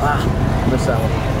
啊没事啊。